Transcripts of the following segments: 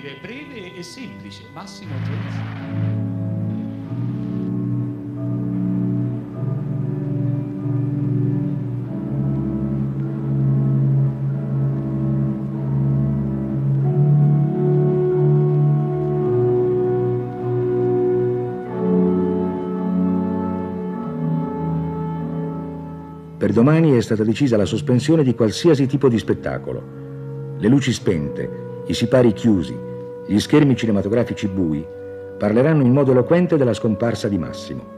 dire breve e semplice, Massimo Troisi. Per domani è stata decisa la sospensione di qualsiasi tipo di spettacolo. Le luci spente, i sipari chiusi, gli schermi cinematografici bui parleranno in modo eloquente della scomparsa di Massimo.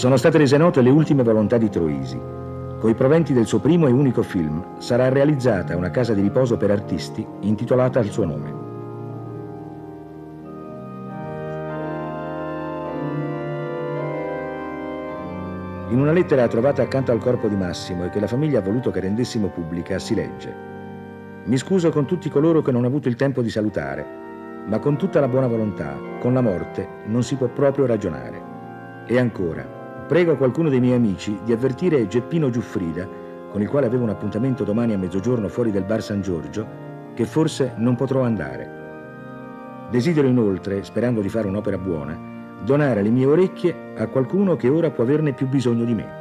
Sono state rese note le ultime volontà di Troisi. Coi proventi del suo primo e unico film sarà realizzata una casa di riposo per artisti intitolata al suo nome. In una lettera trovata accanto al corpo di Massimo e che la famiglia ha voluto che rendessimo pubblica si legge Mi scuso con tutti coloro che non ho avuto il tempo di salutare, ma con tutta la buona volontà, con la morte non si può proprio ragionare. E ancora, Prego qualcuno dei miei amici di avvertire Geppino Giuffrida, con il quale avevo un appuntamento domani a mezzogiorno fuori del bar San Giorgio, che forse non potrò andare. Desidero inoltre, sperando di fare un'opera buona, donare le mie orecchie a qualcuno che ora può averne più bisogno di me.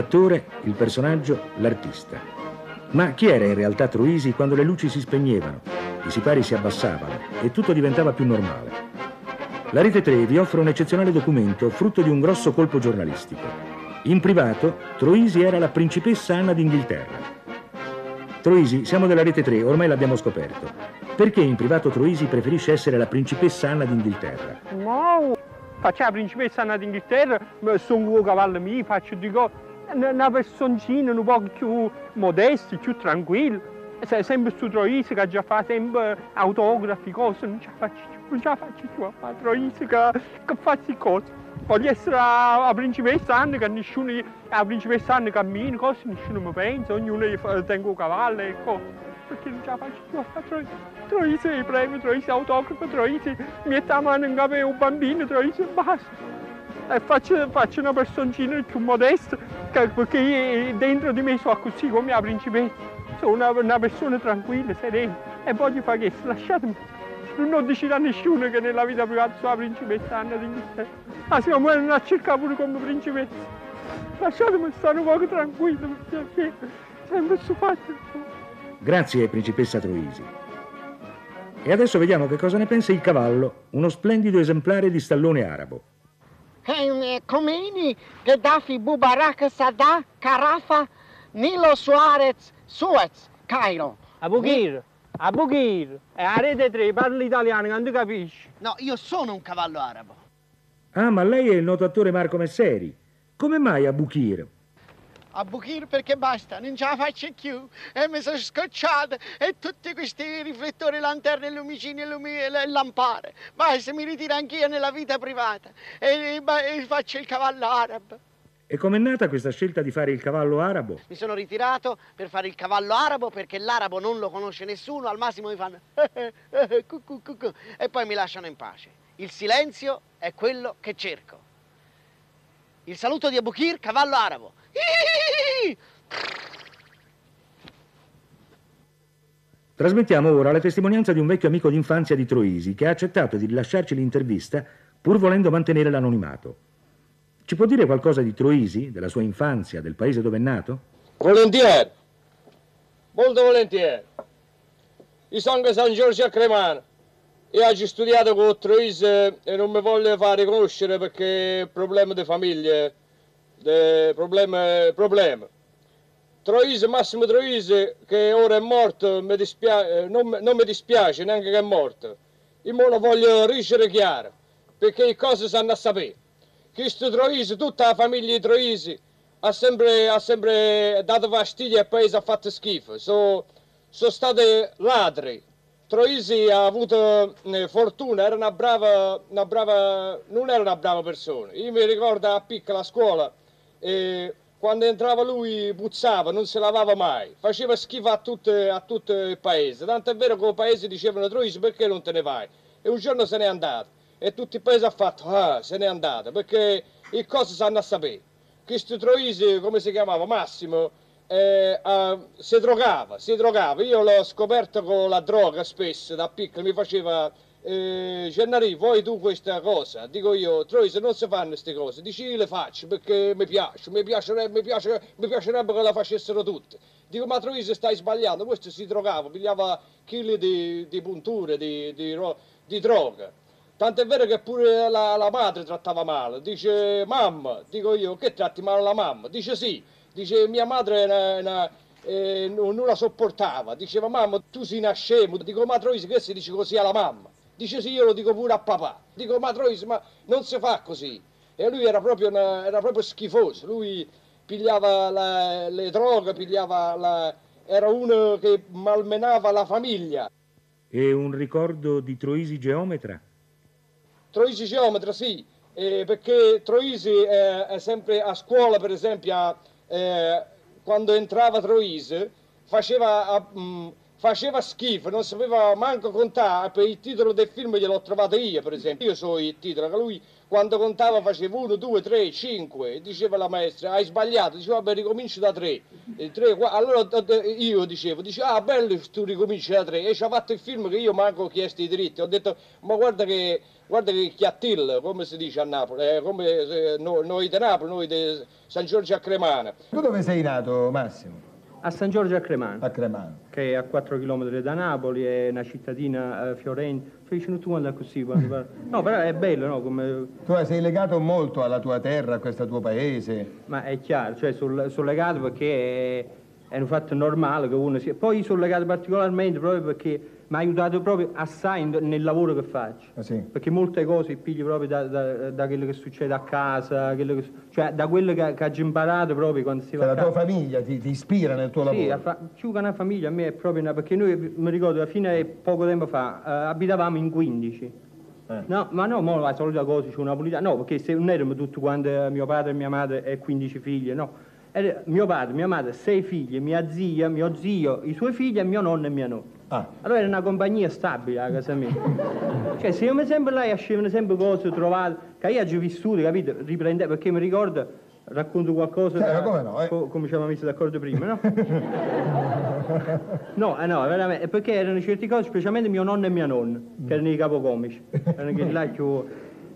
L'attore, il personaggio, l'artista. Ma chi era in realtà Troisi quando le luci si spegnevano, i sipari si abbassavano e tutto diventava più normale? La Rete 3 vi offre un eccezionale documento frutto di un grosso colpo giornalistico. In privato, Troisi era la principessa Anna d'Inghilterra. Troisi, siamo della Rete 3, ormai l'abbiamo scoperto. Perché in privato Troisi preferisce essere la principessa Anna d'Inghilterra? No! faccio la principessa Anna d'Inghilterra, sono un cavallo mio, faccio di cose, una personcina un po' più modesta, più tranquilla. Se, sempre su Troisi che già fa sempre autografi, cose, non ce la faccio più, non ce la faccio più a fare Troisi che, fa queste cose. Voglio essere la principessa Anna che nessuno, la principessa Anna cammina, cose, nessuno mi pensa, ognuno tenga un cavallo e cose perché non ce la faccio più a fare Troisi i premi, Troisi autografo, Troisi mette la mano in capo a un bambino, Troisi basta. E faccio, faccio una personcina più modesta, perché dentro di me sono così come la principessa, sono una, una persona tranquilla, serena e voglio fare questo, lasciatemi. Non dice a nessuno che nella vita privata sono la principessa Anna d'Inghilterra. Ah, siamo non a cercare pure come principessa. Lasciatemi stare un po' tranquillo, perché sempre su fatto. Grazie, principessa Troisi. E adesso vediamo che cosa ne pensa il cavallo, uno splendido esemplare di stallone arabo. Khomeini, Gheddafi, Mubarak, Sadat, Carafa, Nilo Suarez, Suez, Cairo. Abukir, Abukir, è a rete 3, parli italiano, non tu capisci. No, io sono un cavallo arabo. Ah, ma lei è il noto attore Marco Messeri. Come mai a Bukir? A Bukir perché basta, non ce la faccio più e mi sono scocciata e tutti questi riflettori, lanterne, lumicini, lumi, e lampare. Basta, mi ritiro anch'io nella vita privata e, e faccio il cavallo arabo. E com'è nata questa scelta di fare il cavallo arabo? Mi sono ritirato per fare il cavallo arabo perché l'arabo non lo conosce nessuno, al massimo mi fanno e poi mi lasciano in pace. Il silenzio è quello che cerco. Il saluto di Abukir, cavallo arabo. Trasmettiamo ora la testimonianza di un vecchio amico d'infanzia di Troisi che ha accettato di rilasciarci l'intervista pur volendo mantenere l'anonimato. Ci può dire qualcosa di Troisi, della sua infanzia, del paese dove è nato? Volentieri, molto volentieri. Io sono San Giorgio a Cremano. Io ho studiato con Troisi e non mi voglio fare conoscere perché problema di famiglia de problema, problema. Troise, Massimo Troise, che ora è morto, mi dispiace, non, non, mi dispiace neanche che è morto. Io lo voglio ricere chiaro, perché le cose sanno a sapere. Questo Troise, tutta la famiglia di Troise, ha sempre, ha sempre dato fastidio al paese, ha fatto schifo. Sono so state ladri. Troisi ha avuto eh, fortuna, era una brava, una brava, non era una brava persona. Io mi ricordo a piccola scuola, e quando entrava lui puzzava, non si lavava mai, faceva schifo a tutto, a tutto il paese, tanto è vero che il paese dicevano Troisi perché non te ne vai? E un giorno se n'è andato. E tutto il paese ha fatto ah se n'è andato perché le cose sanno a sapere. Questo Troisi, come si chiamava, Massimo, eh, eh, si drogava, si drogava, io l'ho scoperto con la droga spesso, da piccolo mi faceva eh, Gennari, vuoi tu questa cosa? Dico io, Troise, non si fanno queste cose, dici io le faccio perché mi piace, mi piacerebbe, mi, piace, mi piacerebbe che la facessero tutte. Dico, ma Troise stai sbagliando, questo si drogava, pigliava chili di, di punture, di, di, di droga. Tanto è vero che pure la, la, madre trattava male. Dice, mamma, dico io, che tratti male la mamma? Dice sì, dice mia madre è una, una, eh, non, la sopportava. Diceva, mamma, tu sei nascemo. Dico, ma Troise, che si dice così alla mamma? Dice sì, io lo dico pure a papà. Dico, ma Trois, ma non si fa così. E lui era proprio, una, era proprio schifoso. Lui pigliava la, le droghe, pigliava la, era uno che malmenava la famiglia. E un ricordo di Troisi geometra? Troisi geometra, sì, eh, perché Troisi eh, è sempre a scuola, per esempio, eh, quando entrava Troisi, faceva... A, mh, faceva schifo, non sapeva manco contare, per il titolo del film gliel'ho trovato io per esempio, io so il titolo, che lui quando contava faceva 1, 2, 3, 5, diceva la maestra, hai sbagliato, diceva vabbè ricominci da 3, 3 allora io dicevo, dice ah bello tu ricominci da 3 e ci ha fatto il film che io manco ho chiesto i diritti, ho detto ma guarda che, guarda che chiattillo, come si dice a Napoli, eh, come eh, noi di Napoli, noi di San Giorgio a Cremana. Tu dove sei nato Massimo? A San Giorgio a Cremano. A Cremano. Che è a 4 km da Napoli, è una cittadina eh, fiorente. Cioè, dicono tu anda così quando No, però è bello, no? Come... Tu sei legato molto alla tua terra, a questo tuo paese. Ma è chiaro, cioè sono legato perché è, è un fatto normale che uno sia. Poi sono legato particolarmente proprio perché mi ha aiutato proprio assai nel lavoro che faccio. Ah, sì. Perché molte cose pigli proprio da, da, da, quello che succede a casa, che, cioè da quello che, che hai imparato proprio quando si cioè, va casa. La tua famiglia ti, ti, ispira nel tuo sì, lavoro? Sì, più che una famiglia a me è proprio una... perché noi, mi ricordo, fino a poco tempo fa eh, abitavamo in 15. Eh. No, ma no, mo la solita cosa, c'è una pulita. No, perché se non erano tutti quanti mio padre e mia madre e 15 figlie, no. Era mio padre, mia madre, sei figli, mia zia, mio zio, i suoi figli e mio nonno e mia nonna. Ah. Allora era una compagnia stabile a casa mia. cioè, se io sempre là escevano sempre cose trovate, che io ho vissuto, capito? Riprende, perché mi ricordo, racconto qualcosa. Cioè, da, come no? Eh? Co come ci avevamo messo d'accordo prima, no? no, eh, no, veramente, perché erano certe cose, specialmente mio nonno e mia nonna, che erano i capocomici. erano che là più...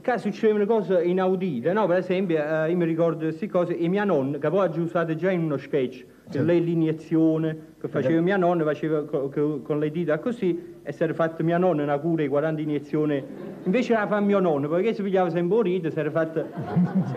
Qua succedevano cose inaudite, no? Per esempio, eh, io mi ricordo queste cose, e mia nonna, che poi ha usato già in uno sketch, che lei l'iniezione, che faceva mia nonna, faceva co- co- con le dita così, e si era fatta mia nonna una cura di 40 iniezioni, invece la fa mio nonno, perché si pigliava sempre un rito, si era fatta,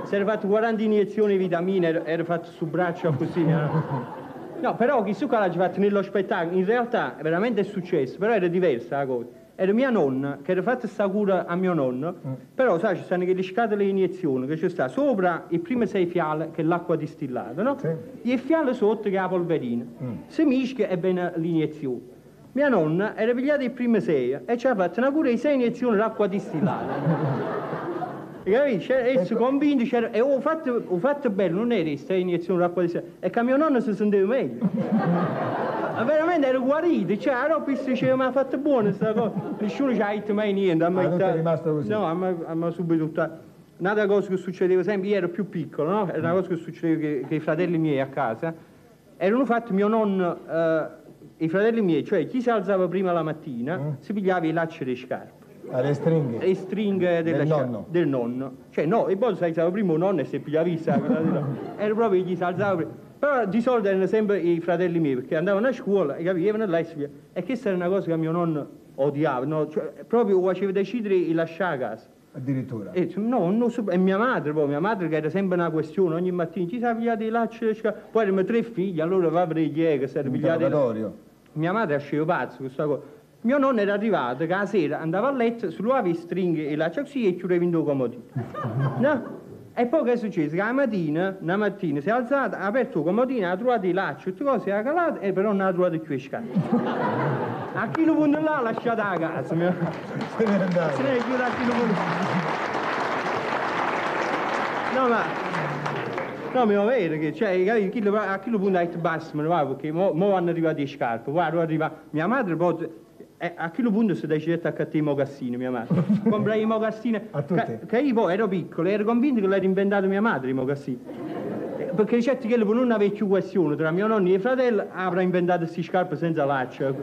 si era fatto 40 iniezioni di vitamine, era, era fatto sul braccio così. no? No, però questo qua l'ha fatto nello spettacolo, in realtà veramente è successo, però era diversa la cosa. Era mia nonna che era fatta questa cura a mio nonno, però sai, ci stanno che le scatole di iniezione, che ci sta sopra il primo sei fiale, che è l'acqua distillata, no? Sì. E il fiale sotto che è la polverina. Se mischia e bene l'iniezione. Mia nonna era pigliata il primo sei e ci ha fatto una cura di sei iniezioni d'acqua distillata. Hai capito? C'era- E si convinto, c'era, e ho fatto, ho fatto bello, non era questa iniezione d'acqua distillata, è che mio nonno si sentiva meglio. Ma veramente ero guarito, cioè la roba si diceva ma ha fatto buono sta cosa. Nessuno ci ha detto mai niente. Ah, non è rimasto così? No, a me, a me subito tutta... Un'altra cosa che succedeva sempre, io ero più piccolo, no? Era una cosa che succedeva che, che i fratelli miei a casa erano fatti mio nonno, eh, i fratelli miei, cioè chi si alzava prima la mattina, Mm. si pigliava i lacci delle scarpe Alle stringhe. e stringhe della Del nonno? del nonno. Cioè no, e poi si alzava prima un nonno e si pigliava il sacco. Era proprio chi si alzava prima. Però di solito erano sempre i fratelli miei, perché andavano a scuola e capivano là e si pigliavano. E questa era una cosa che mio nonno odiava, no? Cioè, proprio faceva decidere di lasciare a casa. Addirittura. E no, non so, e mia madre, poi, mia madre che era sempre una questione, ogni mattina ci si pigliati i lacci, poi erano tre figli, allora va per gli che si era pigliati. Mia madre asceva pazzo questa cosa. Mio nonno era arrivato che la sera andava a letto, si i stringhe e la così e chiudeva in due comodino. No? E poi che è successo? Che la mattina, una mattina si è alzata, ha aperto il comodino, ha trovato i lacci, tutte cose, ha calato e però non ha trovato più le scarpe. A chi lo punto là ha lasciato a casa. mio. Se n'è andato. Se ne è chiuso a chi lo punto. No ma... No, mi va vero che, cioè, capi, chi lo, a chi lo punta ha detto basta, me ne va, perché mo, mo vanno arrivate le scarpe, guarda, arriva, mia madre poi, eh, a chi lo punta si decide a cattare i mocassini, mia madre. Comprai i mocassini, A tutti? che, che io poi ero piccolo, ero convinto che l'era inventato mia madre i mocassini. Eh, Perché certi che non aveva più questione, tra mio nonno e i fratelli avrà inventato queste scarpe senza laccia.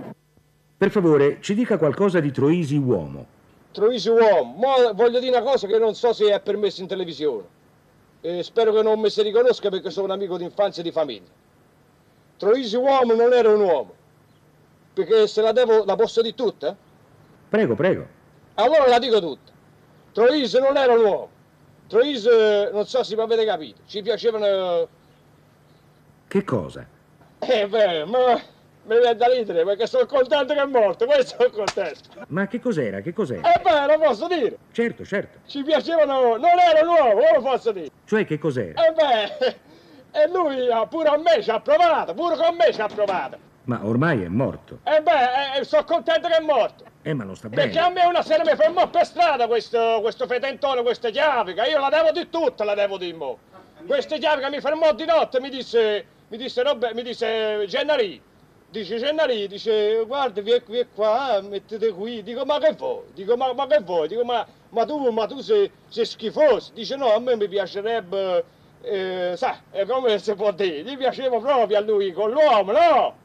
Per favore, ci dica qualcosa di Troisi uomo. Troisi uomo, ma voglio dire una cosa che non so se è permesso in televisione. E spero che non mi si riconosca perché sono un amico d'infanzia e di famiglia. Troisi uomo non era un uomo. Perché se la devo, la posso dire tutta? Prego, prego. Allora la dico tutta. Troisi non era un uomo. Troisi, eh, non so se mi avete capito, ci piacevano... Che cosa? Eh beh, ma mi viene da ridere perché sono contento che è morto, questo sono contento. Ma che cos'era? Che cos'era? Eh beh, lo posso dire. Certo, certo. Ci piacevano, non era un uomo, lo posso dire. Cioè, che cos'era? E beh, e lui pure a me ci ha provato, pure con me ci ha provato. Ma ormai è morto. E beh, eh, sono contento che è morto. Eh, ma non sta Perché a bene. me una sera mi fermò per strada questo, questo fetentone, questa chiavica, io la devo di tutta, la devo di mo. Questa chiavica mi fermò di notte e mi disse, mi disse, Robbe, mi disse, Gennari, dice Gennari, dice, guarda, vieni qui qua, mettete qui, dico, ma che vuoi? Dico, ma, ma che vuoi? Dico, ma, ma tu, ma tu sei, sei schifoso. Dice, no, a me mi piacerebbe, eh, sa, e come si può dire, gli piaceva proprio a lui con l'uomo, no?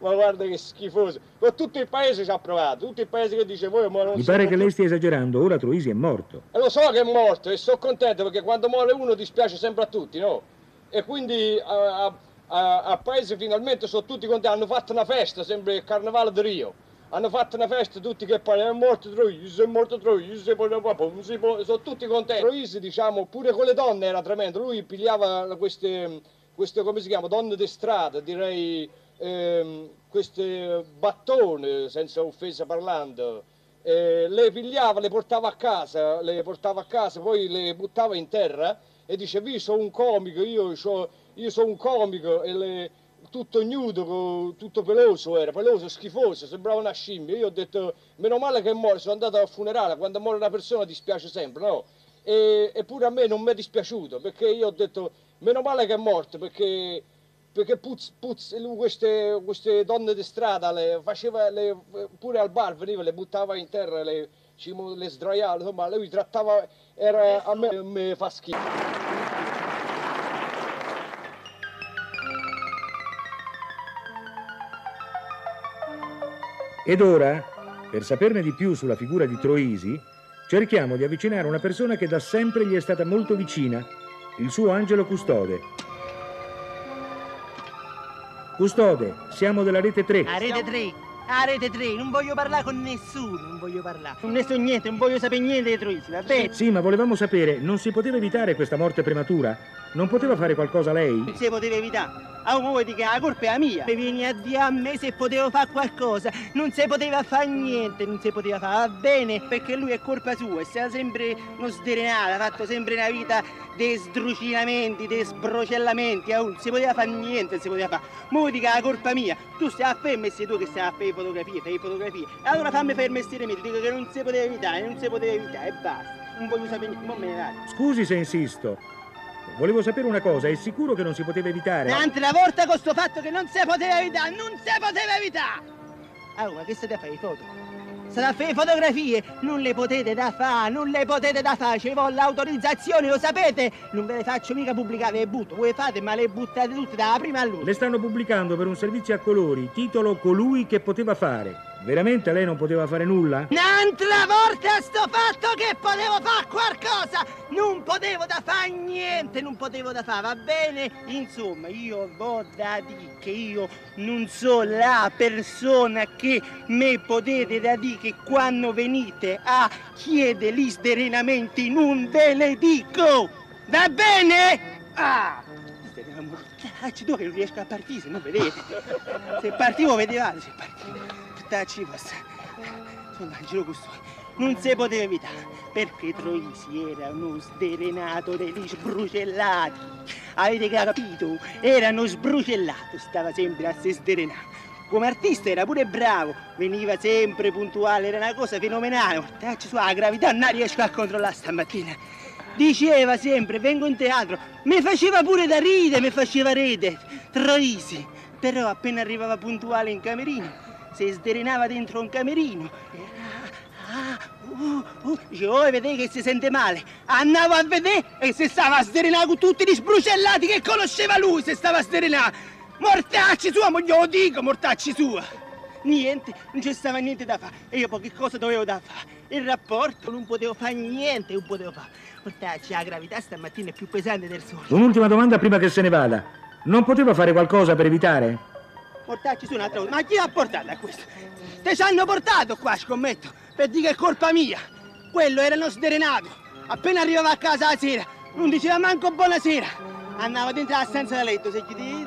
Ma guarda che schifoso. Con tutto il paese ci ha provato, tutto il paese che dice voi, ma non Mi pare che più-" lei stia esagerando. Ora Troisi è morto. E lo so che è morto e sono contento perché quando muore uno dispiace sempre a tutti, no? E quindi a, a- a- a paese finalmente sono tutti contenti, hanno fatto una festa, sembra il carnevale di Rio. Hanno fatto una festa tutti che parlano, è morto Troisi, è morto Troisi, sono tutti contenti. Troisi, diciamo, pure con le donne era tremendo, lui pigliava queste, queste come si chiama, donne di strada, direi ehm, queste battone, senza offesa parlando, eh, le pigliava, le portava a casa, le portava a casa, poi le buttava in terra e diceva io sono un comico, io, so- io sono un comico e le- tutto nudo, tutto peloso era, peloso, schifoso, sembrava una scimmia. Io ho detto, meno male che morto, sono andato al funerale, quando muore una persona dispiace sempre, no? Eppure a me non mi è dispiaciuto, perché io ho detto, meno male che è morto, perché perché puz, lui queste, queste donne di strada le faceva le- pure al bar veniva le buttava in terra le, le sdraiava insomma lui trattava era a me mi fa schifo Ed ora, per saperne di più sulla figura di Troisi, Cerchiamo di avvicinare una persona che da sempre gli è stata molto vicina, il suo angelo custode. Custode, siamo della rete 3. A rete 3, a rete 3, non voglio parlare con nessuno, non voglio parlare. Non ne so niente, non voglio sapere niente di Troisi, va bene? Sì, ma volevamo sapere, non si poteva evitare questa morte prematura? Non poteva fare qualcosa lei? Non si poteva evitare. A un vuoi dire che la colpa è mia. Mi vieni a dire a me se potevo fare qualcosa. Non si poteva fare niente, non si poteva fare. Va bene, perché lui è colpa sua. È stato sempre uno sdrenato, ha fatto sempre una vita di sdrucinamenti, di sbrocellamenti. Non si poteva fare niente, non si poteva fare. Dire che è la colpa mia. Tu stai a fare il mestiere tu che stai a fare fotografie, fai fotografie. E allora fammi fare il mestiere mio. Ti dico che non si poteva evitare, non si poteva evitare e basta. Non voglio sapere niente, non me ne vado. Scusi se insisto. Volevo sapere una cosa, è sicuro che non si poteva evitare? Un'altra volta con sto fatto che non si poteva evitare, non si poteva evitare! Ah, ma che state a fare le foto? State a fare le fotografie, non le potete da fare, non le potete da fare, ci vuole l'autorizzazione, lo sapete? Non ve le faccio mica pubblicare, le butto, voi fate, ma le buttate tutte dalla prima all'ultima. Le stanno pubblicando per un servizio a colori, titolo Colui che poteva fare. Veramente lei non poteva fare nulla? Un'altra volta sto fatto che potevo fare qualcosa! Non potevo da fare niente, non potevo da fare, va bene? Insomma, io ho da dire che io non so la persona che me potete da dire che quando venite a chiedere gli sdrenamenti non ve le dico! Va bene? Ah! Mortacci, dove non riesco a partire, se non vedete. Se partivo vedevate, se partivo. Mortacci vostra. Sono Angelo Custode. Non si poteva evitare, perché Troisi era uno sdrenato degli sbrucellati. Avete capito? Erano sbrucellato, stava sempre a se sdrenare. Come artista era pure bravo, veniva sempre puntuale, era una cosa fenomenale. Mortacci sua, la gravità non riesco a controllare stamattina. Diceva sempre, vengo in teatro, mi faceva pure da ride, mi faceva rete, Troisi. Però appena arrivava puntuale in camerino, si sdrenava dentro un camerino. Ah, uh, uh, dice, oh, vedete che si sente male. Andavo a vedere e si stava a sdrenare con tutti gli sbrucellati che conosceva lui, si stava a sdrenare. Mortacci sua, ma glielo dico, mortacci sua. Niente, non ci stava niente da fare. E io poi che cosa dovevo da fare? Il rapporto, non potevo fare niente, non potevo fare. Mortacci, la gravità stamattina è più pesante del sole. Un'ultima domanda prima che se ne vada. Non poteva fare qualcosa per evitare? Mortacci su un'altra volta. Ma chi ha portato a questo? Te ci hanno portato qua, scommetto, per dire che è colpa mia. Quello era uno sdrenato. Appena arrivava a casa la sera, non diceva manco buonasera. Andava dentro la stanza da letto, se gli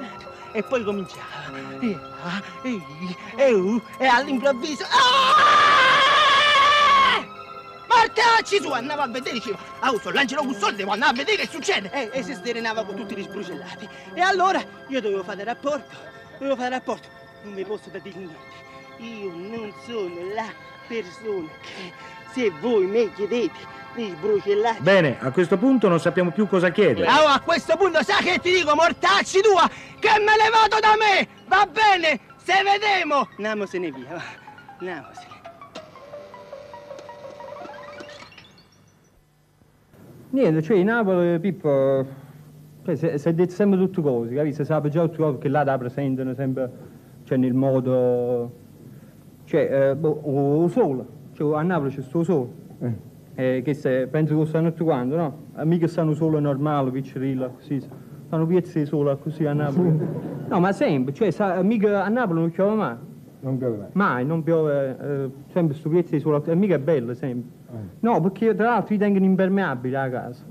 e poi cominciava. E, ah, e, e, e all'improvviso. Ah! Mortacci su! Andava a vedere, diceva, ah, sono l'angelo custode, devo andare a vedere che succede! E, e si sdrenava con tutti gli sbrucellati. E allora io dovevo fare rapporto, dovevo fare rapporto. Non vi posso dire niente. Io non sono la persona che, se voi mi chiedete di sbrucellati. Bene, a questo punto non sappiamo più cosa chiedere. Ah, a questo punto sai che ti dico, mortacci tua, che me ne vado da me, va bene, se vedemo. Andiamosene via, va, andiamosene. Niente, cioè in Napoli, Pippo, cioè, si è detto sempre tutte cose, capisci? Si sa già tutte cose che là la presentano sempre, cioè nel modo, cioè, eh, boh, o sole, cioè a Napoli c'è sto sole. Eh. Eh, che se, penso che stanno tutti quanti, no? Mica stanno solo normali, piccerilla, così. Stanno piezze solo così a Napoli. No, ma sempre, cioè, sa, mica a Napoli non piove mai. Non piove mai. Mai, non piove, eh, sempre sto piezze solo, e mica è bello sempre. Eh. No, perché tra l'altro li tengono impermeabili a casa.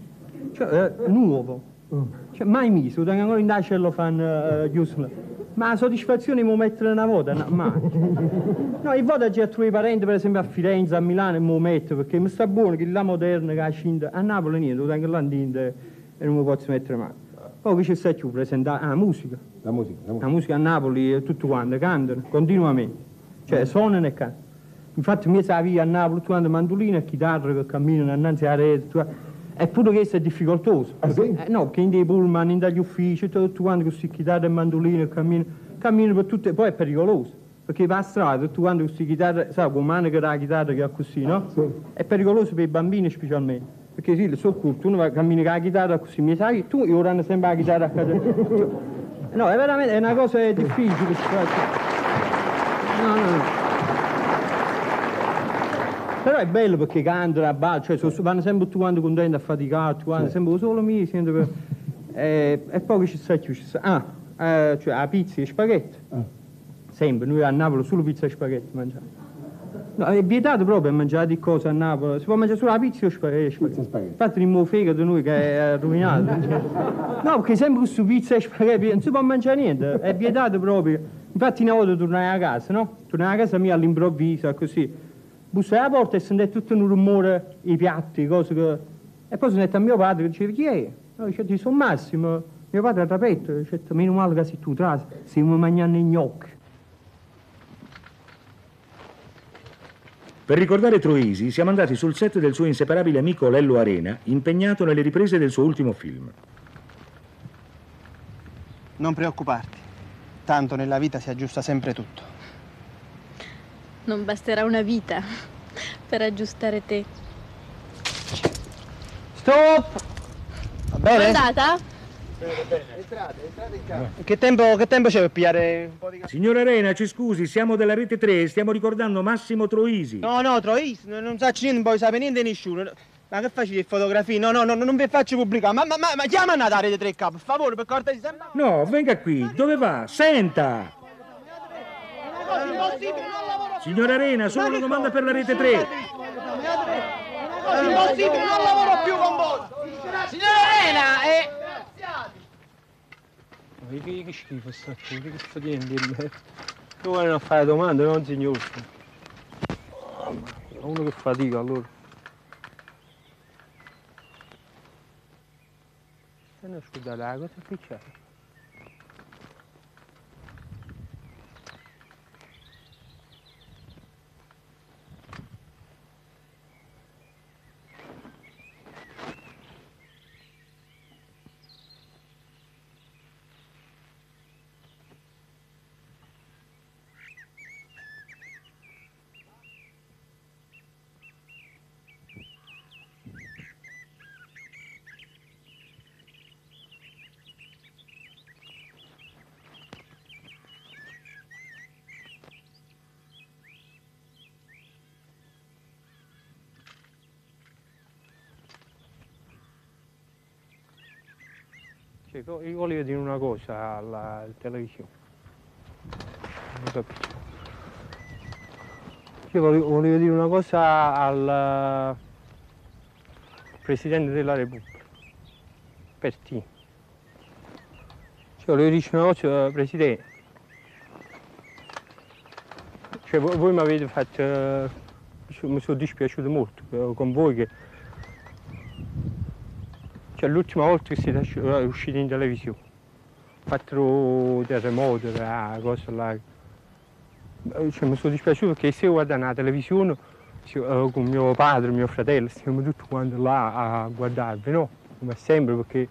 Cioè, eh, nuovo. Mm. Cioè, mai miso, lo tengono ancora in dacia e lo fanno eh, chiuso. Ma la soddisfazione mi mettere una volta, no, mai. No, io vado a girare i parenti, per esempio a Firenze, a Milano, e mi metto, perché mi sta buono che la moderna, che la cinta, a Napoli niente, lo tengo là e non mi posso mettere mai. Poi che ci sta più presentare? Ah, musica. La musica, la La musica. musica a Napoli, tutti quanti cantano, continuamente. Cioè, suonano e cantano. Infatti, mi sa via a Napoli, tutti quanti mandolino e chitarra che camminano innanzi alla rete. Eppure questo è difficoltoso. Ah, sì? Eh, no, perché in dei pullman, in dagli uffici, tutti quanti con questi chitarre e mandolino camminano, camminano per tutte, poi è pericoloso. Perché va a strada, tutti quanti con queste chitarre, sai, con mano che la chitarra che ha così, no? Sì. È pericoloso per i bambini specialmente. Perché sì, sono culto, uno va, cammina con la chitarra così, mi sai, tu io ora sempre la chitarra a casa. No, è veramente è una cosa difficile. cioè, No, no, no. Però è bello perché cantano, abba- cioè vanno sempre tutti quanti contenti, affaticati, quanti, sempre solo mi sento che... Eh, e poi che ci sta più? Ci sta... Ah, eh, cioè la pizza e spaghetti. Sempre, noi a Napoli solo pizza e spaghetti mangiamo. No, è vietato proprio mangiare di cose a Napoli, si può mangiare solo la pizza e spaghetti. Pizza e spaghetti. Infatti il mio fegato noi che è rovinato. no, perché sempre questo pizza e spaghetti non si può mangiare niente, è vietato proprio. Infatti una volta tornai a casa, no? Tornai a casa mia all'improvviso, così. Bussai alla porta e sentì tutto un rumore, i piatti, cose che... E poi sono detto a mio padre, che diceva, chi è? No, dice, ti sono Massimo. Mio padre ha rapetto, dice, meno male che sei tu, tra, stiamo mangiando i gnocchi. Per ricordare Troisi siamo andati sul set del suo inseparabile amico Lello Arena, impegnato nelle riprese del suo ultimo film. Non preoccuparti, tanto nella vita si aggiusta sempre tutto. Non basterà una vita per aggiustare te. Stop! Va bene? Andata? Che tempo, che tempo c'è per pigliare un po' di caffè? Signor Arena, ci scusi, siamo della Rete 3 stiamo ricordando Massimo Troisi. No, no, Trois, non, non sacci niente, non puoi sapere niente nessuno. Ma che facci di fotografie? No, no, no, non vi faccio pubblicare. Ma, ma, ma, ma chiama a Natale di 3K, per favore, per cortesia. No, venga qui, dove va? Senta! una cosa impossibile, non lavoro più. Signor Arena, solo una domanda per la Rete 3. Una cosa impossibile, non lavoro più con voi. Signora Arena, eh... Ma che, che schifo sta qui, che sta dicendo? Tu vogliono fare domande, non signor. Uno che fatica allora. E non scusate, la cosa che c'è? Io volevo dire una cosa alla televisione. Io volevo, volevo dire una cosa al Presidente della Repubblica. Pertini. Cioè, volevo dire una cosa, Presidente. Cioè, voi, voi mi avete fatto... eh, mi sono dispiaciuto molto eh, con voi che cioè, l'ultima volta che siete eh, usciti in televisione, fatto terremoto, la cosa là. Eh, Cioè, mi sono dispiaciuto perché se io guardo la televisione eh, con mio padre, mio fratello, stiamo tutti quanti là a guardarvi, no? Come sempre perché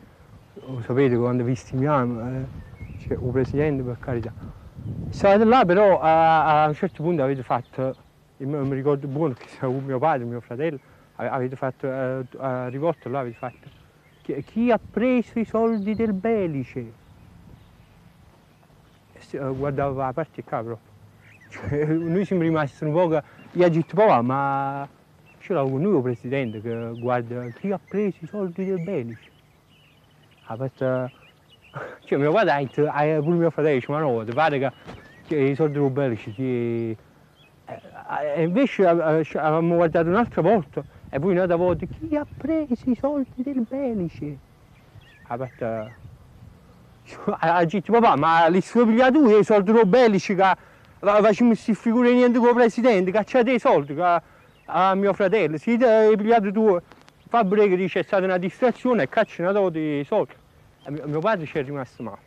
lo sapete quando vi stimiamo, eh, cioè, il presidente per carità. Stavate là però a, a un certo punto avete fatto, mi ricordo buono che con mio padre, mio fratello, ave- avete fatto, eh, rivolto là avete fatto chi, ha preso i soldi del Belice? Eh, Guardavo la parte proprio. Cioè, noi siamo rimasti un po' detto papà ma ce l'ho con noi il presidente che guarda chi ha preso i soldi del Belice. Ha fatto... Cioè mio padre ha detto, ah, pure mio fratello dice ma no, ti pare che, i soldi del Belice ti... Eh, E invece eh, ci avevamo guardato un'altra volta e poi un'altra volta chi ha preso i soldi del Belice? Ha fatto... Ha detto papà ma li pigliati tu i soldi del Belice che fa- facciamo queste figure niente con il presidente, cacciate i soldi che a, mio fratello, se li hai pigliati tu fa brega dice è stata una distrazione e caccia una doti i soldi. E mio, mio padre ci è rimasto male.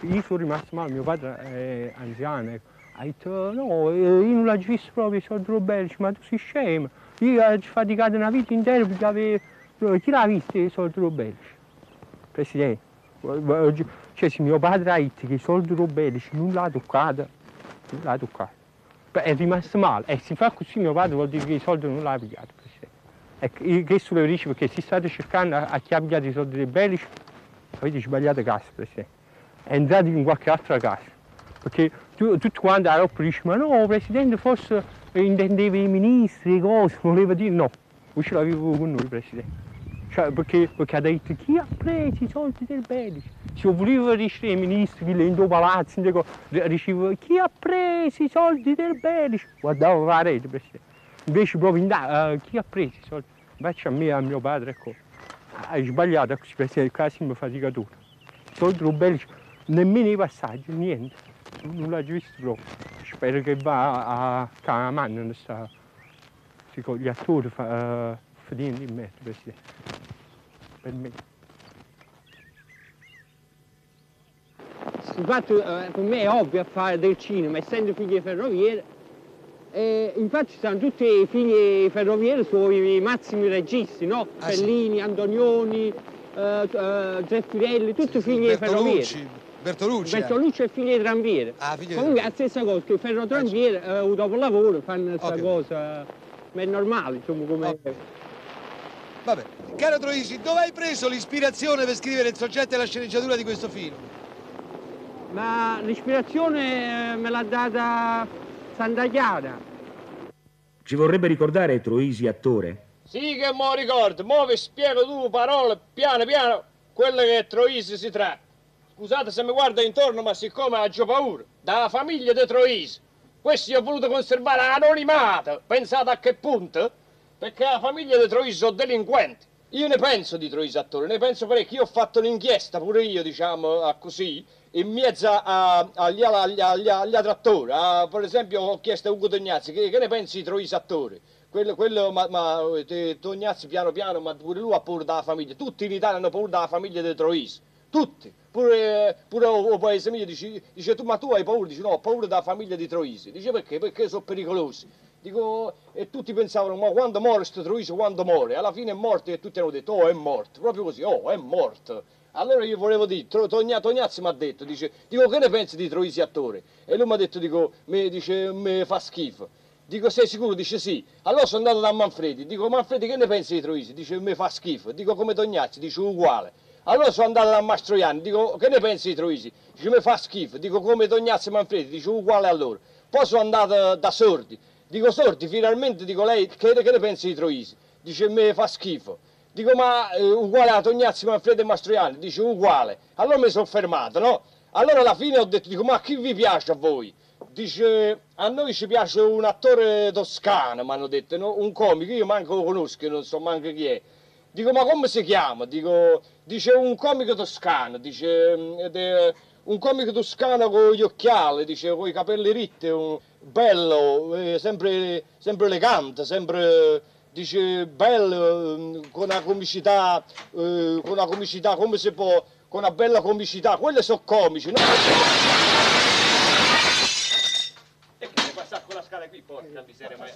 Io sono rimasto male, mio padre è anziano. ecco. Detto, no, eh, io non l'ho visto proprio soldi bellici, ma tu sei scemo. Io ho faticato una vita intera perché avevo... Chi l'ha visto i soldi bellici? Presidente, cioè se mio padre ha detto che i soldi bellici non l'ha toccato, non l'ha toccato. È rimasto male e se fa così mio padre vuol dire che i soldi non l'ha pigliato. Presidente. Ecco, io questo lo dice perché se state cercando a, a chi ha pigliato i soldi dei bellici, avete sbagliato casa, Presidente. Entrate in qualche altra casa. Perché tu, tutti quanti a dicono, ma no, Presidente, forse intendeva i ministri, cose, voleva dire no, non ce l'avevo con noi, Presidente. Cioè, perché, perché ha detto chi ha preso i soldi del Belice? Se io volevo ricevere i ministri, quelli in due palazzi, ricevevo chi ha preso i soldi del Belice? Guardavo la rete, Presidente. Invece proprio in da, chi ha preso i soldi? Invece a me e a mio padre, ecco, hai sbagliato, ecco, Presidente, quasi mi fatica tutto. I soldi del Belice, nemmeno i passaggi, niente. Non l'ho visto proprio. Spero che va a, mano, non sta, si con gli attori fa, uh, finendo in mezzo, Presidente. Per me. Il fatto eh, per me è ovvio fare del cinema, essendo figli di ferroviere, e infatti stanno tutti i figli ferrovieri sui massimi registi, no? Ah, Fellini, sì. Antonioni, eh, eh, Zeffirelli, tutti sì, figli di ferrovieri. Bertolucci. Bertolucci è figlio di tramviere. Ah, figlio Comunque è la stessa cosa, che il ferro tramviere eh, dopo il lavoro fanno questa cosa, ma è normale, insomma, come... Vabbè, caro Troisi, dove hai preso l'ispirazione per scrivere il soggetto e la sceneggiatura di questo film? Ma l'ispirazione eh, me l'ha data Santa Chiara. Ci vorrebbe ricordare Troisi attore? Sì che mo ricordo, mo vi spiego due parole, piano piano, quello che Troisi si tratta. Scusate se mi guarda intorno, ma siccome già paura, dalla famiglia di Troisi, questo io ho voluto conservare anonimato, pensate a che punto? Perché la famiglia di Troisi sono delinquenti. Io ne penso di Troisi attore, ne penso parecchio, io ho fatto un'inchiesta pure io, diciamo, a così, in mezzo a- agli, agli, agli, agli altri attori. A- per esempio ho chiesto a Ugo Tognazzi, che, che ne pensi di Troisi attore? Quello, quello ma, ma te- Tognazzi piano piano, ma pure lui ha paura della famiglia. Tutti in Italia hanno paura della famiglia di Troisi. Tutti. Pure, pure o paese mio dice, dice tu, ma tu hai paura? Dice no, ho paura della famiglia di Troisi. Dice perché? Perché sono pericolosi. Dico, e tutti pensavano, ma quando muore sto Troisi, quando muore? Alla fine è morto e tutti hanno detto, oh è morto, proprio così, oh è morto. Allora io volevo dire, Tognazzi mi ha detto, dice, dico che ne pensi di Troisi attore? E lui mi ha detto, dico, mi, dice, mi fa schifo. Dico, sei sicuro? Dice sì. Allora sono andato da Manfredi, dico, Manfredi che ne pensi di Troisi? Dice, mi fa schifo. Dico, come Tognazzi? Dice, uguale. Allora sono andato da Mastroianni, dico, che ne pensi di Troisi? Dice, mi fa schifo. Dico, come Tognazzi Manfredi? Dice, uguale a loro. Poi sono andato da Sordi. Dico, Sordi, finalmente, dico, lei che, che ne pensi di Troisi? Dice, mi fa schifo. Dico, ma eh, uguale a Tognazzi, Manfredi e Mastroianni? Dice, uguale. Allora mi sono fermato, no? Allora alla fine ho detto, dico, ma chi vi piace a voi? Dice, a noi ci piace un attore toscano, mi hanno detto, no? un comico, io manco lo conosco, non so manco chi è. Dico, ma come si chiama? Dico, dice un comico toscano, dice, mm, ed è un comico toscano con gli occhiali, dice, con i capelli ritti, un- bello, eh, sempre, sempre elegante, sempre, dice, bello, mm, con una comicità, eh, con una comicità, come si può, con una bella comicità, quelle sono comici, no? E che devi passare con la scala qui, porca miseria, ma...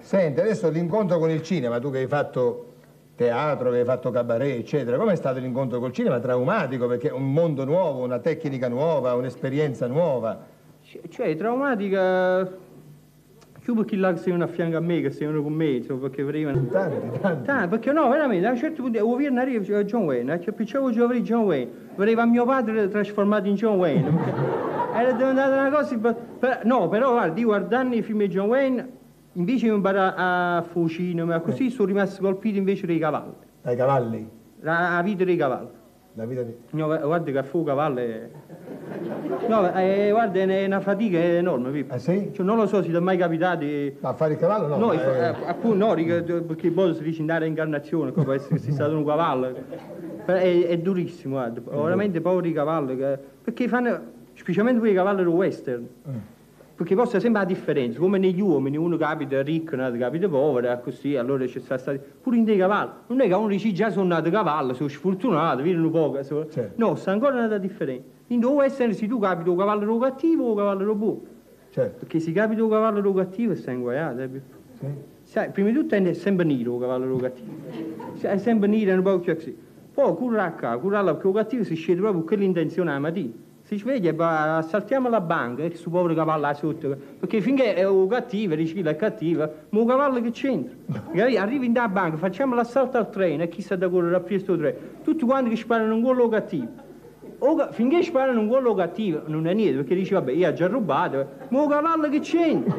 Senti, adesso l'incontro con il cinema, tu che hai fatto teatro, che hai fatto cabaret, eccetera, com'è stato l'incontro col cinema? Traumatico, perché è un mondo nuovo, una tecnica nuova, un'esperienza nuova. Cioè, traumatica... Per chi là che sono a fianco a me, che sono con me, insomma, perché venivano... Tanti, tanti. Tanti, perché no, veramente, a un certo punto, o viene arriva John Wayne, a che picciavo giovane John Wayne, vedeva mio padre trasformato in John Wayne, era diventata una cosa... per- no, però guarda, di guardando i film di John Wayne, invece di imparare a fare cinema, così sono rimasti colpiti invece dei cavalli, Dai cavalli, la, la vita dei cavalli. La vita di... No, guarda che a fare cavallo è... No, eh, guarda, è una fatica enorme, Pippo. Ah sì? Cioè, non lo so se ti è mai capitato di... Ma a fare il cavallo no? No, eh, appunto no, ric- perché poi si dice andare in incarnazione, può essere che sia stato un cavallo. È, è durissimo, guarda, veramente poveri cavalli, che- perché fanno, specialmente quei cavalli western, perché sempre la differenza, come negli uomini, uno capita ricco, un altro capita povero, così, allora c'è sta stati, pure in dei cavalli, non è che uno dice già sono nato cavallo, sono sfortunato, vedono poco, so- Certo. no, sta ancora una differenza. In due western se tu capita un cavallo cattivo o un cavallo buono. Certo, Perché se capita un cavallo cattivo stai inguaiato, eh, sì. Sai, prima di tutto è sempre nero il cavallo cattivo. Sai, È sempre nero, è un po' così. Poi curare a casa, curare perché il cattivo si scende proprio con quell'intenzione la mattina. Si sveglia e va, saltiamo la banca, e questo povero cavallo là sotto, perché finché è cattivo, che è cattivo, ma un cavallo che c'entra? Capi? Arriva in da banca, facciamo l'assalto al treno, e chi sta da correre a questo treno? Tutti quanti che sparano un gol cattivo. O, finché sparano un gol cattivo non è niente, perché dice vabbè io ho già rubato, ma un cavallo che c'entra?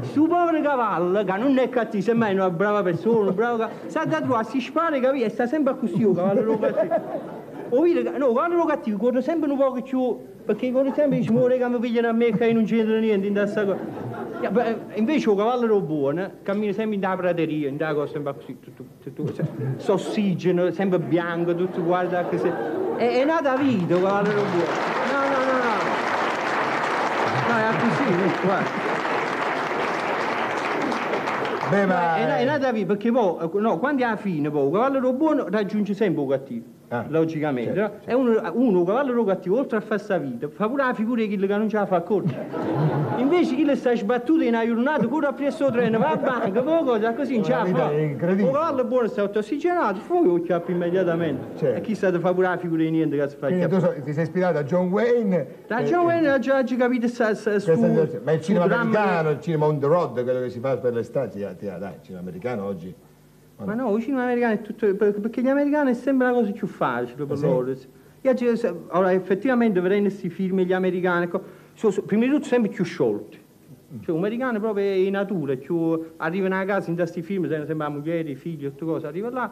Su povero cavallo, che non è cattivo, semmai è una brava persona, un bravo cavallo, sa da trovare, si spara? E sta sempre così, un cavallo cattivo. O vedi, no, quando lo cattivo corre sempre un po' più, perché corre sempre dice, muore che mi pigliano a me che non c'entra niente in questa cosa. Beh, invece un cavallo buono cammina sempre in da prateria, in da cosa sempre così, tutto, tutto, se- s'ossigeno, sempre bianco, tutto guarda che se... È, è nata vita un cavallo buono. No, no, no, no. No, è così, guarda. Beh, ma... È, è nata via perché poi, no, quando è alla fine, poi, un cavallo buono raggiunge sempre un cattivo. Ah, logicamente, certo. no? E uno, uno, un cavallo cattivo, oltre a fare sta vita, fa pure la figura di quello che non ce la fa correre. Invece chi le sta sbattuto in una giornata, corre a presso treno, va a banca, cosa, così non ce la fa. Un cavallo buono sta ossigenato, poi lo chiappa immediatamente. Certo. E chi sta a fare pure la figura di niente che si fa Quindi tu so- ti sei ispirato a John Wayne. Da eh, John Wayne ha già, già capito sta, sta, situazione. Ma il cinema americano, il cinema on the road, quello che si fa per l'estate, dai, il cinema americano oggi. Ma no, il cinema americano è tutto. per- Perché gli americani è sempre una cosa più facile per Ah, sì? loro. Io se- Ora, effettivamente, vedendo questi film, gli americani, ecco, sono, sono- prima di tutto sempre più sciolti. Cioè, un americano proprio è in natura, più, arrivano a casa in questi film, sono sempre la moglie, i figli, tutte cose, arriva là,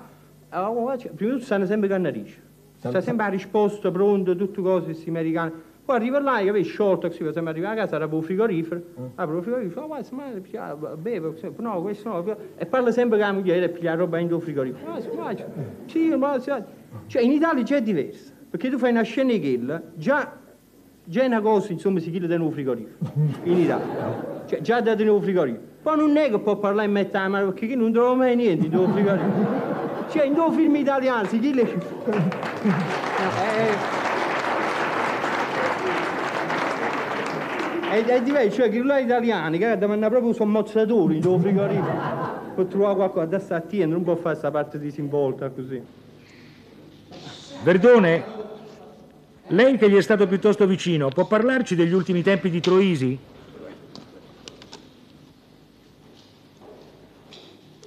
ah, oh, cioè, prima di tutto stanno sempre cannarisce. Sta sempre la risposta pronta, tutte cose, questi americani. Poi arriva là, io capisci, sciolto, così, sempre arriva a casa, apre il frigorifero, apre il frigorifero, oh, guarda, ma così, no, questo no, e parla sempre con la moglie e piglia la roba in frigorifero. Ah, si mangia. Sì, ma cioè in Italia già è diverso, perché tu fai una scena di quella, già, già è una cosa, insomma, si chiede nel frigorifero, in Italia. Cioè, già da nel frigorifero. Poi non è che può parlare in metà la mano, perché non trovo mai niente in due frigorifero. Cioè, in due film italiani si chiede... No, eh, È, è diverso, cioè che là italiani, che andare proprio sommozzatori in dove frigorifero per trovare qualcosa da sta attento, non può fare questa parte disinvolta così. Verdone, lei che gli è stato piuttosto vicino, può parlarci degli ultimi tempi di Troisi?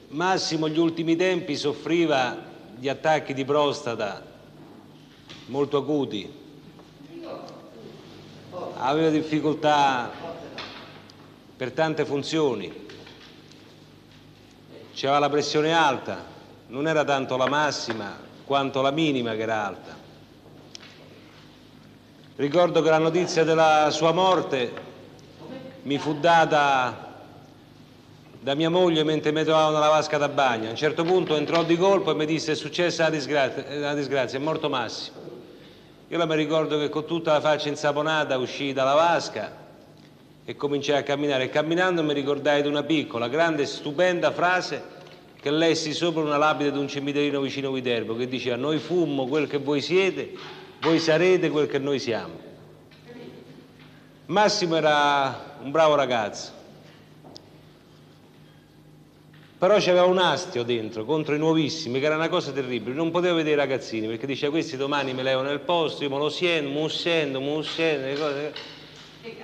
Massimo gli ultimi tempi soffriva di attacchi di prostata molto acuti, aveva difficoltà per tante funzioni, c'era la pressione alta, non era tanto la massima quanto la minima che era alta. Ricordo che la notizia della sua morte mi fu data da mia moglie mentre mi trovavo nella vasca da bagno. A un certo punto entrò di colpo e mi disse è successa una disgrazia, una disgrazia, è morto Massimo. Io mi ricordo che con tutta la faccia insaponata uscii dalla vasca e cominciai a camminare. E camminando mi ricordai di una piccola, grande, stupenda frase che lessi sopra una lapide di un cimiterino vicino a Viterbo che diceva noi fummo quel che voi siete, voi sarete quel che noi siamo. Massimo era un bravo ragazzo, però c'aveva un astio dentro contro i nuovissimi, che era una cosa terribile. Non potevo vedere i ragazzini perché diceva questi domani mi levano il posto, io me lo sento, me lo sento, le cose.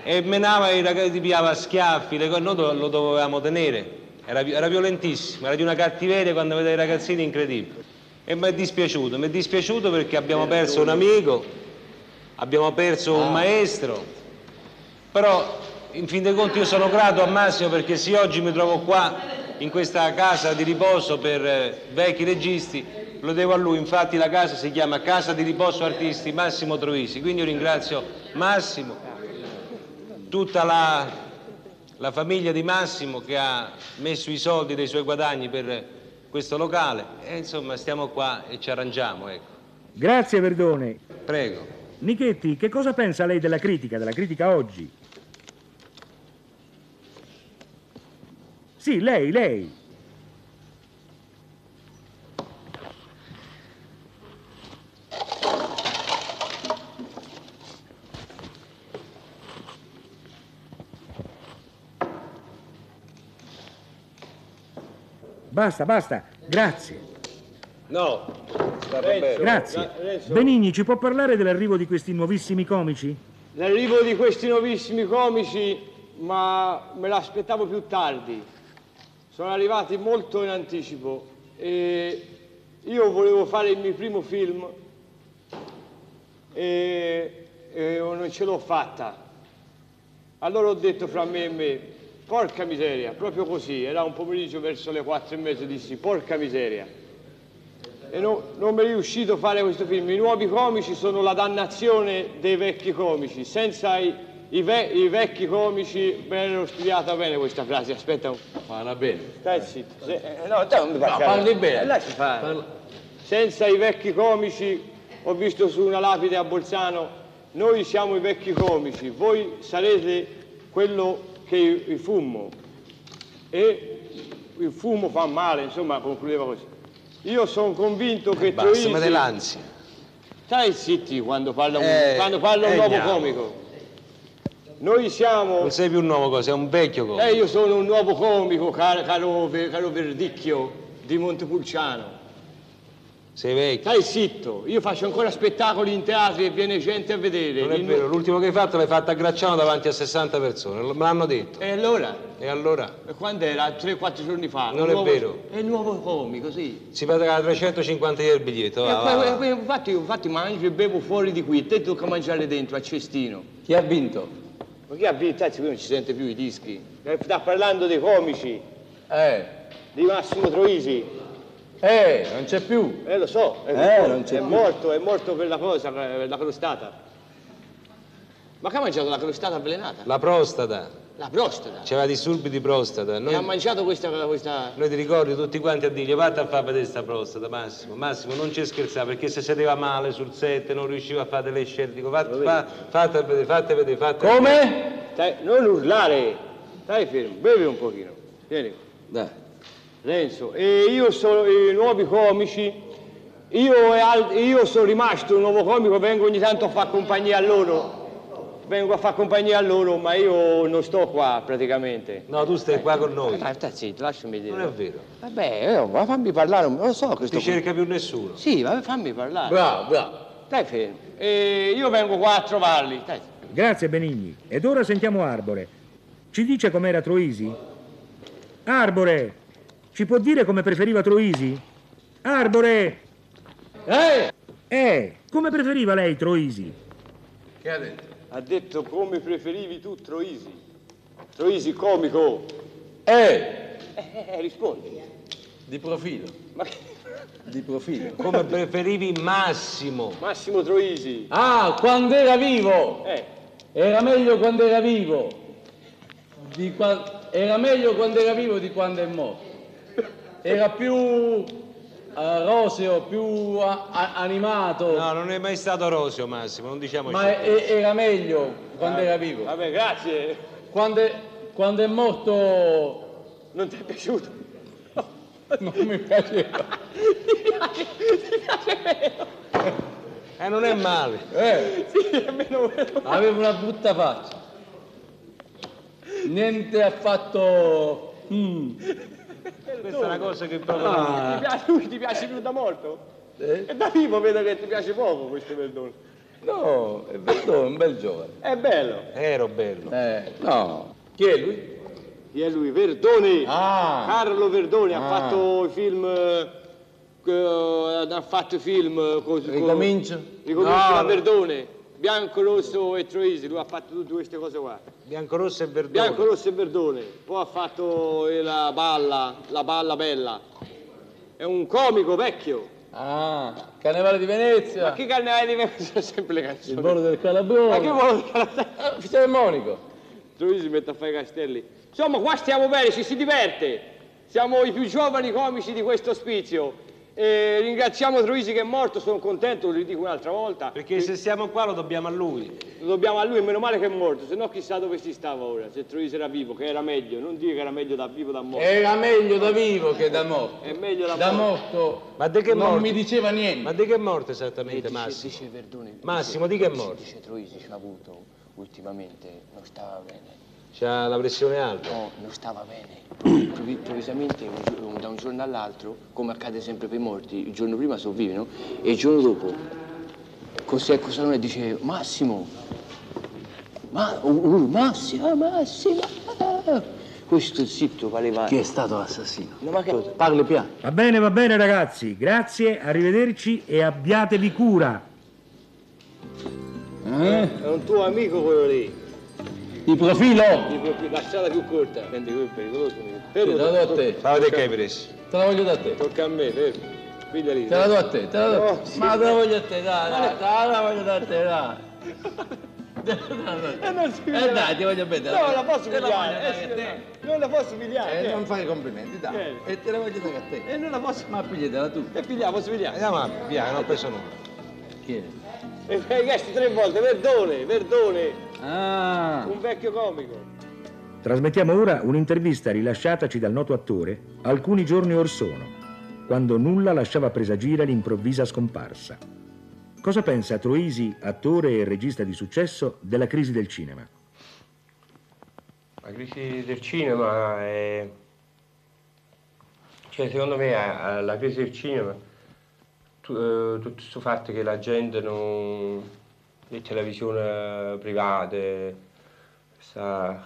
E menava i ragazzi, ti piava a schiaffi, le cose, noi lo dovevamo tenere. Era, era violentissimo, era di una cattiveria quando vedeva i ragazzini incredibile. E mi è dispiaciuto, mi è dispiaciuto perché abbiamo perso un amico, abbiamo perso un maestro, però in fin dei conti io sono grato a Massimo perché se oggi mi trovo qua in questa casa di riposo per eh, vecchi registi, lo devo a lui, infatti la casa si chiama Casa di Riposo Artisti Massimo Troisi, quindi io ringrazio Massimo, tutta la, la famiglia di Massimo che ha messo i soldi dei suoi guadagni per questo locale e insomma stiamo qua e ci arrangiamo, ecco. Grazie Verdone. Prego. Nichetti, che cosa pensa lei della critica, della critica oggi? Sì, lei, lei. Basta, basta, grazie. No, sta bene. Grazie. Renzo, Benigni, ci può parlare dell'arrivo di questi nuovissimi comici? L'arrivo di questi nuovissimi comici, ma me l'aspettavo più tardi. Sono arrivati molto in anticipo e io volevo fare il mio primo film e, e non ce l'ho fatta. Allora ho detto fra me e me, porca miseria, proprio così, era un pomeriggio verso le quattro e mezza, dissi, porca miseria. E no- non mi è riuscito a fare questo film. I nuovi comici sono la dannazione dei vecchi comici. Senza i, i ve- i vecchi comici, me l'ero studiata bene questa frase, aspetta un Parla bene. Stai zitto. Se- eh, no, te non mi No, parli bene. Eh, lasci fare. Senza i vecchi comici, ho visto su una lapide a Bolzano, noi siamo i vecchi comici, voi sarete quello che il fumo. E il fumo fa male, insomma, concludeva così. Io sono convinto che Basta, Troisi... ma dell'ansia. Stai zitti quando parla un, Eh, quando parla un eh, nuovo comico. Noi siamo... Non sei più un nuovo cosa, sei un vecchio cosa. Eh, io sono un nuovo comico, caro, caro, caro Verdicchio di Montepulciano. Sei vecchio. Stai zitto, io faccio ancora spettacoli in teatri e viene gente a vedere. Non è Il- vero, l'ultimo che hai fatto l'hai fatto a Gracciano davanti a 60 persone, me l'hanno detto. E allora? E allora? E quando era? 3-4 giorni fa. Non un è nuovo- vero. È il nuovo comico, sì. Si paga 350 euro il biglietto, E va, va, va. infatti, infatti mangio e bevo fuori di qui, te tocca mangiare dentro, a cestino. Chi ha vinto? Ma chi ha vinto? Anzi, qui non ci sente più i dischi. Eh, Sta parlando dei comici. Eh. Di Massimo Troisi. Eh, non c'è più. Eh, lo so. È, Eh, non c'è è più. morto, è morto per la cosa, per la crostata. Ma che ha mangiato la crostata avvelenata? La prostata. La prostata. C'aveva disturbi di prostata. E ha Noi, mangiato questa, questa... noi ti ricordi tutti quanti a dirgli vatti a far vedere sta prostata, Massimo. Massimo, non ci scherzare perché se sedeva male sul set non riusciva a fare delle scelte. Dico, fate, fa, fate vedere, fate vedere, fate Come? Stai, non urlare. Stai fermo, bevi un pochino. Vieni. Dai. Renzo, e io sono i nuovi comici, io, e io sono rimasto un nuovo comico, vengo ogni tanto a fare compagnia a loro. Vengo a fare compagnia a loro, ma io non sto qua praticamente. No, tu stai qua con noi. Dai, stai zitto, lasciami dire. Non è vero. Vabbè, eh, ma fammi parlare, non lo so che Non sto ti cerca più nessuno. Sì, vabbè, fammi parlare. Bravo, bravo. Stai fermo. E io vengo qua a trovarli. Grazie Benigni. Ed ora sentiamo Arbore. Ci dice com'era Troisi? Arbore, ci può dire come preferiva Troisi? Arbore! Eh! Eh, come preferiva lei Troisi? Che ha detto? Ha detto come preferivi tu Troisi. Troisi comico. Eh! Eh, eh, rispondi. Di profilo. Ma che... Di profilo. Come preferivi Massimo. Massimo Troisi. Ah, quando era vivo! Eh, Era meglio quando era vivo. Qua- Era meglio quando era vivo di quando è morto. Era più eh, roseo, più animato. No, non è mai stato roseo Massimo, non diciamo Ma e- era meglio quando era vivo. vabbè, grazie. Quando è, quando è morto Non ti è piaciuto? non mi piaceva. Eh, non è male. Eh, Sì, nemmeno vero. aveva una brutta faccia. Niente affatto... mm. Questa è una cosa che proprio... Ah. Ti piace, lui ti piace più da morto? Eh? E da vivo vedo che ti piace poco questo Verdone. No, è Verdone, un bel giovane. È bello. Ero bello. Eh, no. Chi è lui? Chi è lui? Verdone. Ah, Carlo Verdone ha Ah. fatto i film. eh, eh, ha fatto i film eh, cos- con- ricomincio? Ricomincia No, da no. Verdone. Bianco, rosso e Troisi, lui ha fatto tutte queste cose qua. Bianco, rosso e verdone. Bianco, rosso e Verdone. Poi ha fatto eh, la balla, la balla bella. È un comico vecchio. Ah, Carnevale di Venezia. Ma che carnevale di Venezia sono sempre le Il canzoni? volo del Calabrone. Ma che vuole Ah, fisarmonico. Lui si mette a fare i castelli. Insomma, qua stiamo bene, ci si diverte. Siamo i più giovani comici di questo ospizio. E ringraziamo Troisi che è morto, sono contento, lo ridico un'altra volta. Perché se siamo qua lo dobbiamo a lui. Lo dobbiamo a lui, meno male che è morto, se no chissà dove si stava ora, se Troisi era vivo, che era meglio, non dire che era meglio da vivo da morto. Era meglio da vivo che da morto. È meglio da, Da morto. morto Ma di che è non morto? mi diceva niente. Ma di che è morto esattamente dice, Massimo? dice Verdone, Massimo, dice- di che è morto? Dice Troisi ci ha avuto ultimamente, non stava bene. C'ha la pressione alta. No, non stava bene. Improvvi- Improvvisamente, un da un giorno all'altro, come accade sempre per i morti, il giorno prima sopravvive, no? E il giorno dopo, così ecco Salone dice, Massimo, ma, uh, uh, Massimo, Massimo, ah." Questo zitto valeva... Chi è stato l'assassino? No, ma che... Parli piano. Va bene, va bene ragazzi, grazie, arrivederci e abbiatevi cura. È un tuo amico quello lì. Di profilo? Di profilo, la strada più corta. Senti, quello è pericoloso. Te la do a te. Salve che hai preso. Te la voglio da te. Tocca a me, fermi. Guida lì. Te la do a te, te la do. No, sì. Ma te la voglio a te, dai, dai, dai, la voglio da te, dai. Eh, non si Eh dai, ti voglio bene. No, la posso Te la pigliare. eh, a te. Non la posso pigliare. Eh, non fai complimenti, dai. Eh. E te la voglio dare a te. E non la posso. Ma pigliatela tu. E pigliamo, posso pigliare. Andiamo a pigliare, non ho preso nulla. Chi è? E hai chiesto tre volte, Verdone, Verdone. Ah. Un vecchio comico. Trasmettiamo ora un'intervista rilasciataci dal noto attore alcuni giorni or sono, quando nulla lasciava presagire l'improvvisa scomparsa. Cosa pensa Troisi, attore e regista di successo, della crisi del cinema? La crisi del cinema è... Cioè, secondo me eh, la crisi del cinema, tu- eh, tutto questo fatto che la gente non... le televisioni private sta...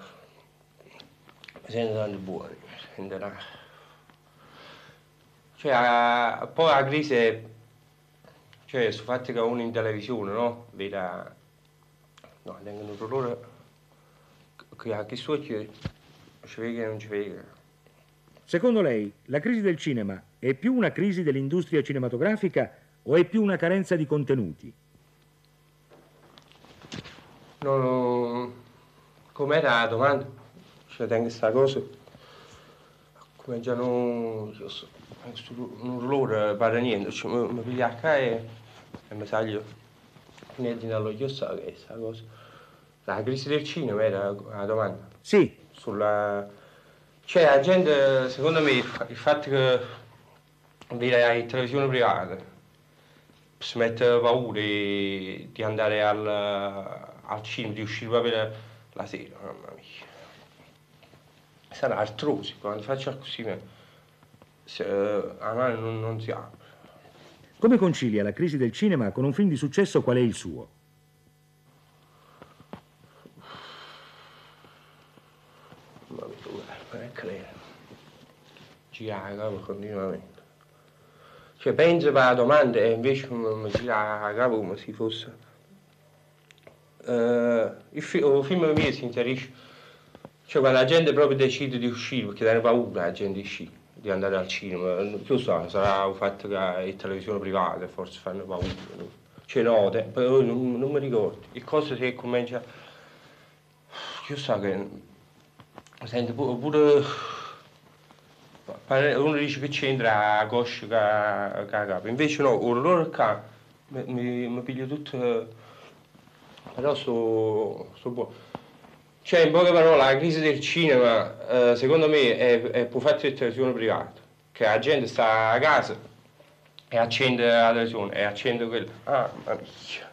mi sente tanto buono, mi sente una... Cioè, eh, poi la crisi è... Cioè, questo fatto che uno in televisione, no? Vede... No, tengono un dolore che a chi suo ci vede non ci vede. Secondo lei, la crisi del cinema è più una crisi dell'industria cinematografica o è più una carenza di contenuti? Non... Com'era la domanda? Cioè, tengo questa cosa. Come già non... Io so, ru- un dolore pare niente. Cioè, mi, mi piglia qua e, e mi taglio niente nello chiosso che è questa cosa. La crisi del cinema era la domanda. Sì. Sulla... Cioè, la gente, secondo me, il fa- il fatto che vede in televisione privata si mette paura di andare al, al cinema, di uscire proprio la sera, mamma mia. Sarà artrosi, quando faccio così, se, la mano non, non si apre. Come concilia la crisi del cinema con un film di successo qual è il suo? Ma mi guarda, non è claro. Gira la capo continuamente. Cioè, penso per la domanda e invece mi, la capo come se fosse... Eh, il, fi- il film mio si inserisce... Cioè, quando la gente proprio decide di uscire, perché tiene paura la gente di uscire, di andare al cinema. Più so, sarà il fatto che le televisioni private forse fanno paura. no? Cioè, no, te- non, non mi ricordo. Il coso se comincia... Io so che... Senti, pu- pure... Uno dice che c'entra la coscia che la capo. Invece no, loro qua mi, mi, mi piglio tutto... Però sto, sto buono. Cioè, in poche parole, la crisi del cinema, eh, secondo me, è, è più fatto di televisione privata. Che la gente sta a casa e accende la televisione e accende quella. Ah, mamma mia.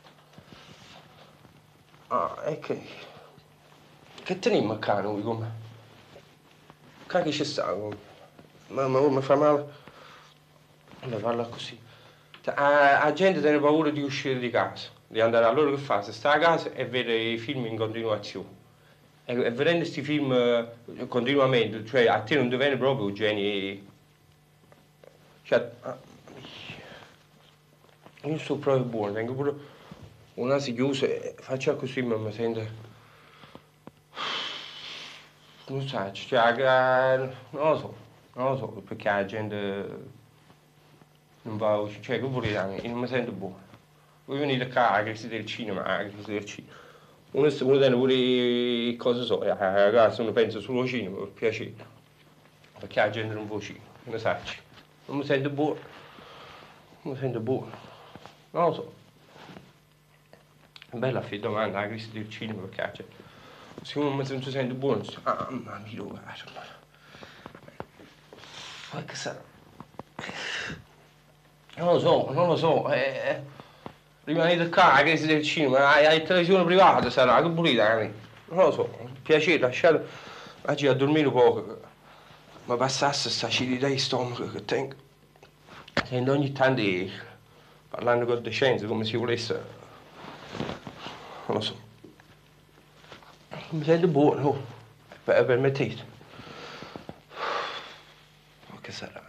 Ah, e che... Che teniamo qua noi come? Qua che ci sta? come? Mamma, come fa male? Mi parla così. Cioè, La, la gente tiene paura di uscire di casa, di andare allora che fa? Se sta a casa e vede i film in continuazione. E, e vedendo questi film eh, continuamente, cioè a te non ti viene proprio geni. Cioè, ah, io sto proprio buono, tengo pure un naso chiuso e faccio così ma mi sento. Non so, cioè, non lo so, non lo so, perché la gente non va a uscire, cioè che vuole dire, io non mi sento buono. Voi venite qua alla crisi del cinema, alla crisi del cinema. Uno, uno tiene pure cose so, a casa uno pensa solo cinema per piacere. Perché la gente non al cinema, non sa. Non mi sento buono. Non mi sento buono. Non lo so. È bella la domanda, la crisi del cinema, perché la gente... Se uno non si sente buono, ah, mamma mia, guarda. Ma che sarà? Non lo so, non lo so. Eh, rimanete qua, la crisi del cinema, la, la televisione privata sarà, che pulita, eh? Non lo so, piacere, lasciate. Oggi a dormire poco. Ma passasse sta acidità di stomaco che tengo. Sento ogni tanto parlando con decenza, come se volesse. Non lo so. Mi sento buono, oh. Per- permettete. Ma che sarà?